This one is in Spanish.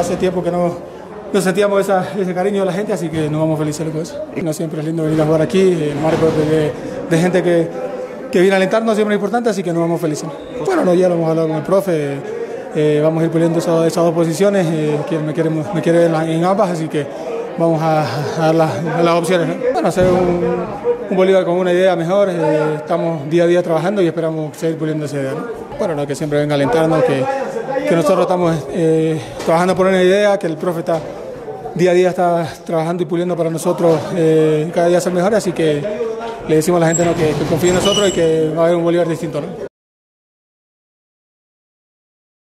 Hace tiempo que no, no sentíamos ese cariño de la gente, así que nos vamos felices con eso. No siempre es lindo venir a jugar aquí, el marco de, gente que, que, viene a alentarnos siempre es importante, así que nos vamos felices. Bueno, no, ya lo hemos hablado con el profe, eh, vamos a ir puliendo esas, dos posiciones, eh, me, quiere, me quiere en, en, ambas, así que vamos a, dar las, las opciones. ¿no? Bueno, hacer un, Bolívar con una idea mejor, eh, estamos día a día trabajando y esperamos seguir puliendo esa idea. ¿no? Bueno, no, que siempre venga a alentarnos, que, que nosotros estamos eh, trabajando por una idea, que el profe está día a día está trabajando y puliendo para nosotros eh, cada día ser mejor, así que le decimos a la gente que, que confíe en nosotros y que va a haber un Bolívar distinto. ¿no?